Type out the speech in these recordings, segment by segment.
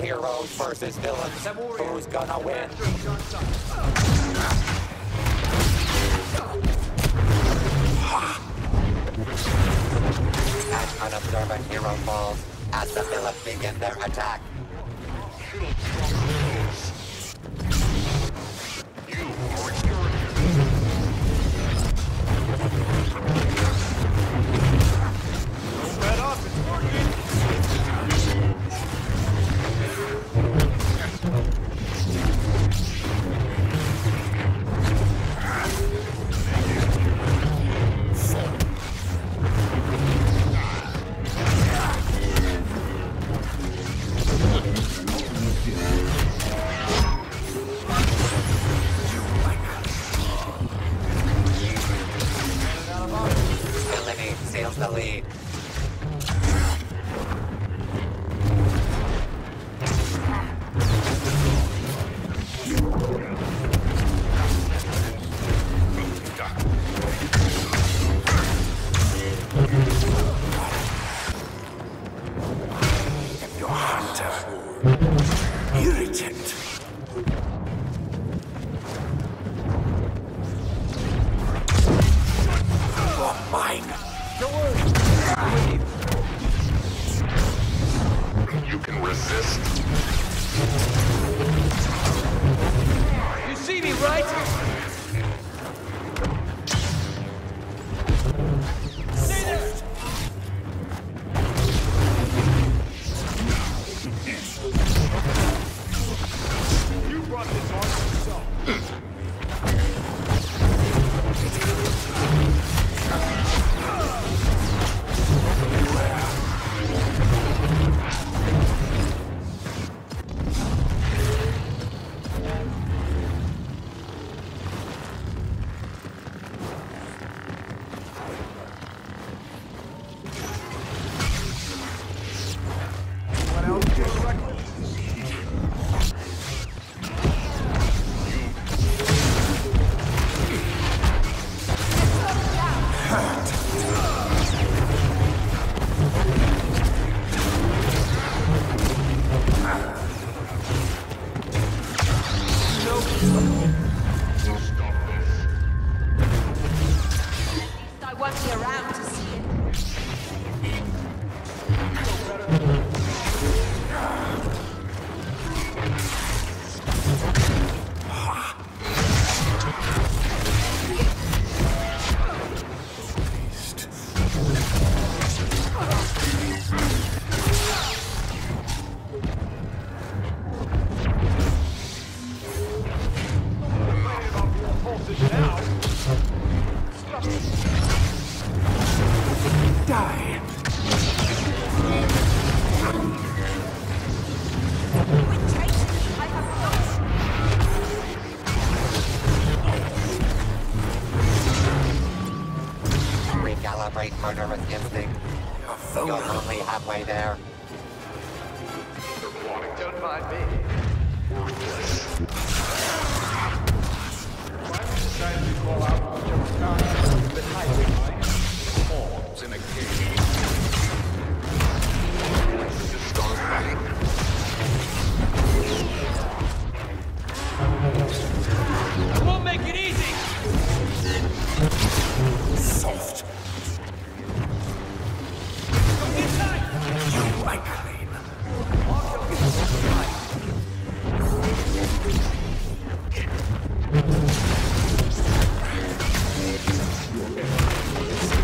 Heroes versus villains. Who's gonna win? An unobservant hero falls as the villains begin their attack. Villainy right? Won't around Recalibrate murderous instinct. You're You're only halfway there. Don't mind me. worthless. To call out been hiding. Pawns in a cage. To start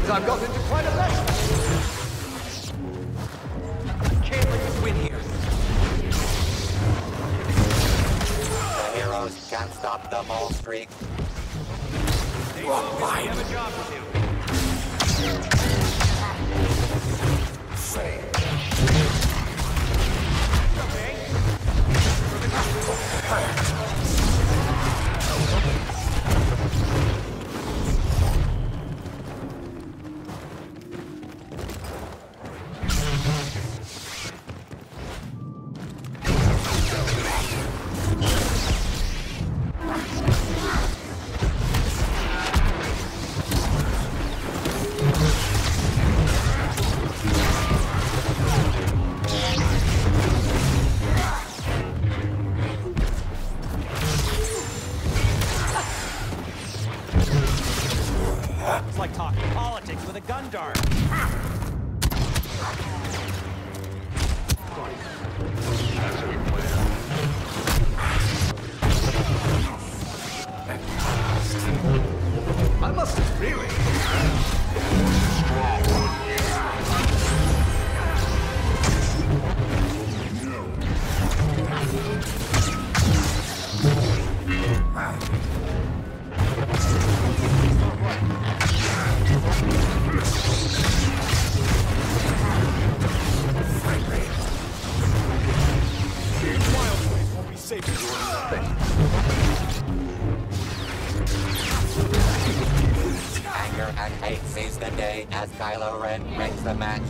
Seems I've got into quite a mess. Can't let us win here. The heroes can't stop the Maul streak. You're mine. have Kylo Ren breaks the match.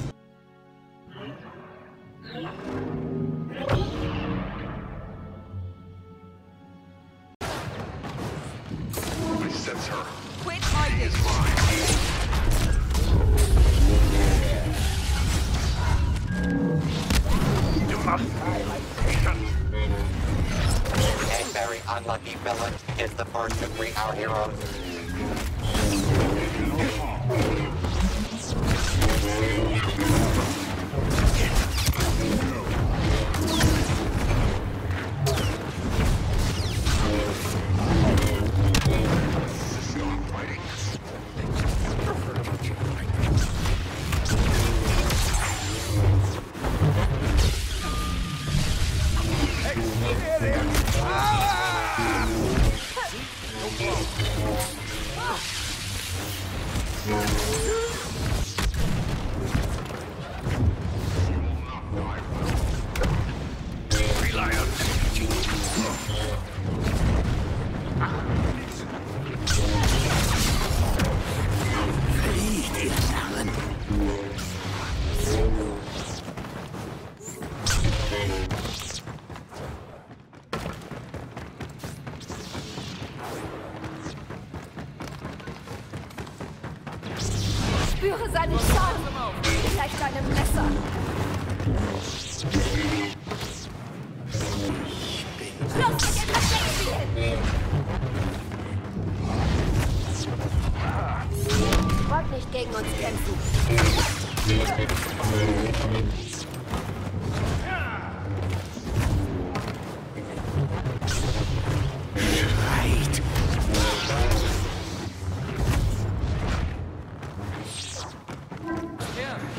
I sense her. Quit hiding. You must have patience. A very unlucky villain is the first to greet our heroes. Spüre Nicht gegen uns kämpfen.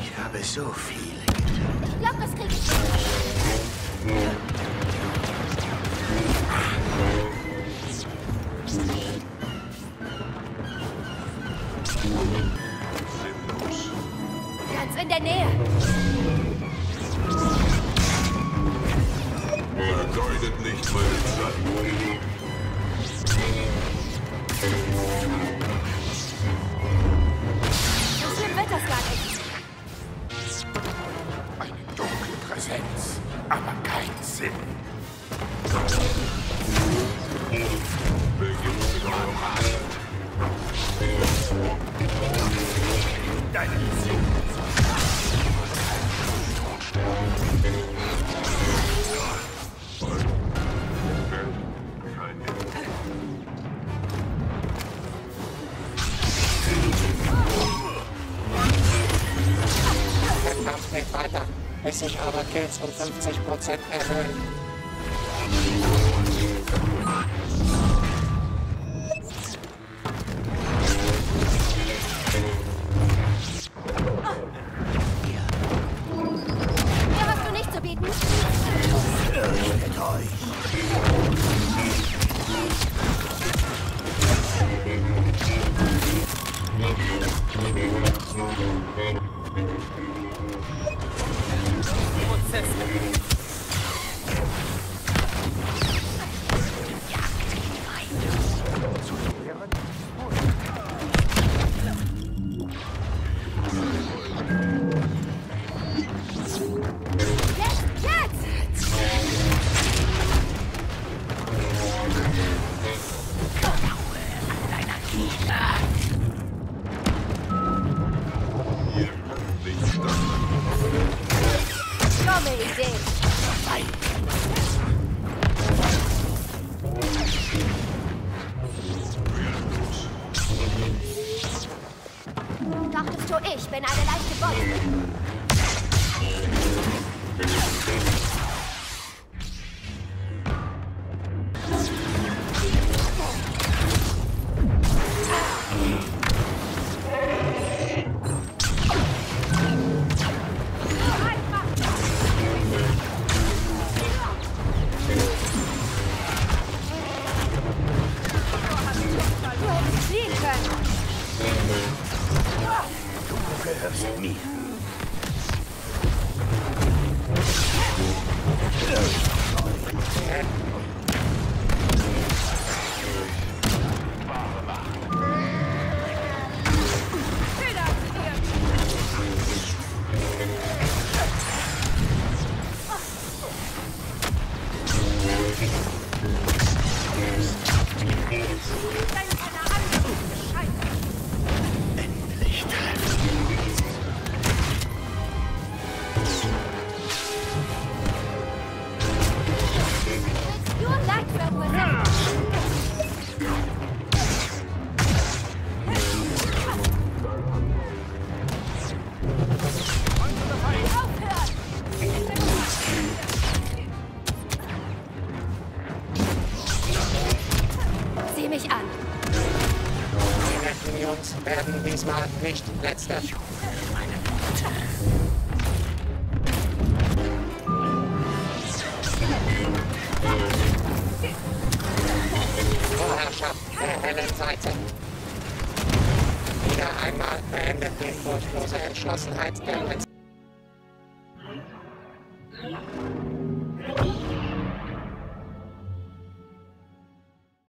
Ich habe so viel. Ich glaub, das krieg ich der Nähe. Vergeudet nicht meine Zeit. Bis sich eure Kills um 50% erhöhen. Jetzt! Amazonia. und großer Entschlossenheit der